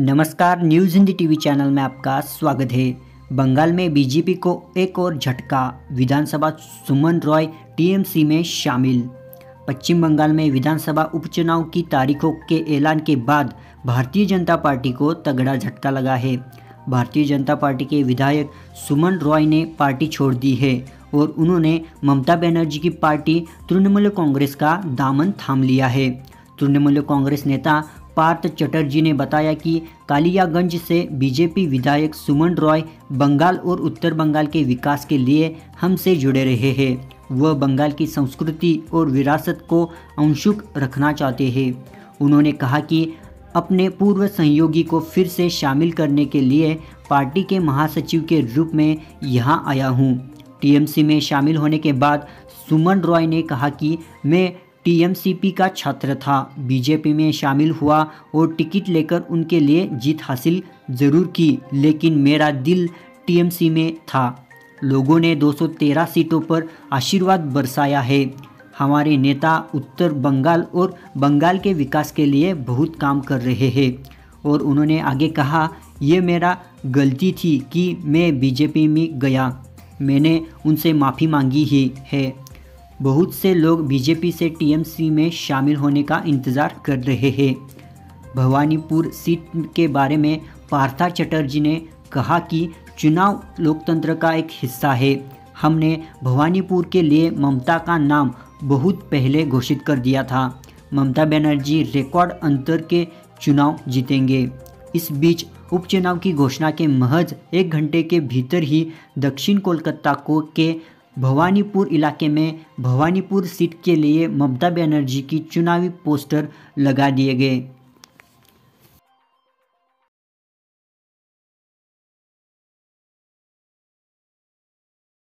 नमस्कार, news Hindi TV channel में आपका स्वागत है। बंगाल में बीजेपी को एक और झटका, विधानसभा सुमन रॉय टीएमसी में शामिल। पश्चिम बंगाल में विधानसभा उपचुनाव की तारीखों के ऐलान के बाद भारतीय जनता पार्टी को तगड़ा झटका लगा है। भारतीय जनता पार्टी के विधायक सुमन रॉय ने पार्टी छोड़ दी है और उन्होंने ममता बनर्जी की पार्टी तृणमूल कांग्रेस का दामन थाम लिया है। तृणमूल कांग्रेस नेता पार्थ चटर्जी ने बताया कि कालियागंज से बीजेपी विधायक सुमन रॉय बंगाल और उत्तर बंगाल के विकास के लिए हमसे जुड़े रहे हैं। वह बंगाल की संस्कृति और विरासत को अंशुक रखना चाहते हैं। उन्होंने कहा कि अपने पूर्व सहयोगी को फिर से शामिल करने के लिए पार्टी के महासचिव के रूप में यहाँ आया हूँ। टीएमसी में शामिल होने के बाद सुमन रॉय ने कहा कि मैं टीएमसीपी का छात्र था। बीजेपी में शामिल हुआ और टिकट लेकर उनके लिए जीत हासिल ज़रूर की, लेकिन मेरा दिल टीएमसी में था। लोगों ने 213 सीटों पर आशीर्वाद बरसाया है। हमारे नेता उत्तर बंगाल और बंगाल के विकास के लिए बहुत काम कर रहे हैं और उन्होंने आगे कहा, ये मेरा गलती थी कि मैं बीजेपी में गया। मैंने उनसे माफ़ी मांगी ही है। बहुत से लोग बीजेपी से टीएमसी में शामिल होने का इंतज़ार कर रहे हैं। भवानीपुर सीट के बारे में पार्था चटर्जी ने कहा कि चुनाव लोकतंत्र का एक हिस्सा है। हमने भवानीपुर के लिए ममता का नाम बहुत पहले घोषित कर दिया था। ममता बनर्जी रिकॉर्ड अंतर के चुनाव जीतेंगे। इस बीच उपचुनाव की घोषणा के महज एक घंटे के भीतर ही दक्षिण कोलकाता को के भवानीपुर इलाके में भवानीपुर सीट के लिए ममता बनर्जी की चुनावी पोस्टर लगा दिए गए।